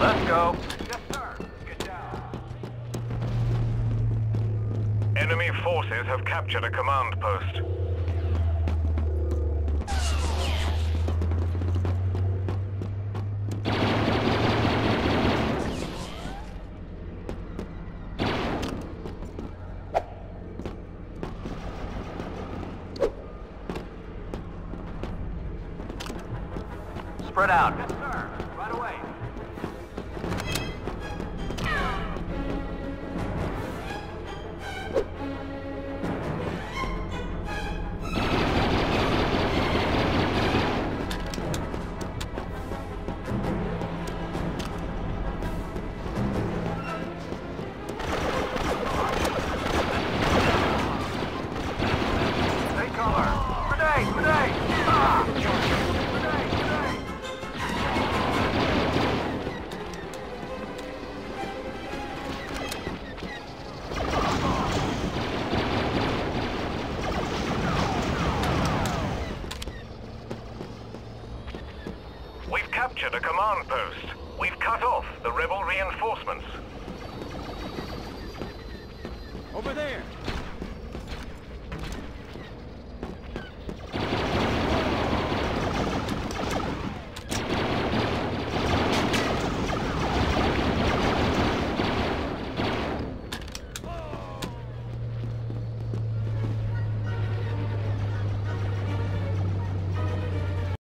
Let's go. Enemy forces have captured a command post. Spread out. Yes, sir. Right away. Take cover. Grenade! Grenade! Ah! Captured a command post. We've cut off the rebel reinforcements. Over there.